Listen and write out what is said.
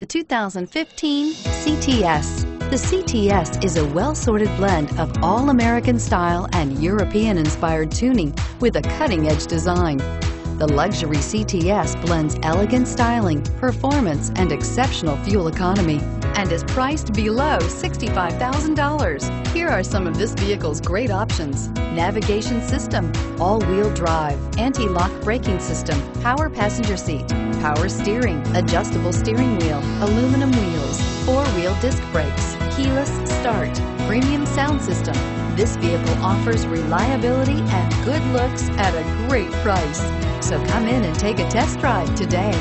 The 2015 CTS. The CTS is a well-sorted blend of all-American style and European-inspired tuning with a cutting-edge design. The luxury CTS blends elegant styling, performance, and exceptional fuel economy and is priced below $65,000. Here are some of this vehicle's great options. Navigation system, all-wheel drive, anti-lock braking system, power passenger seat, power steering, adjustable steering wheel, aluminum wheels, four-wheel disc brakes, keyless start, premium sound system. This vehicle offers reliability and good looks at a great price. So come in and take a test drive today.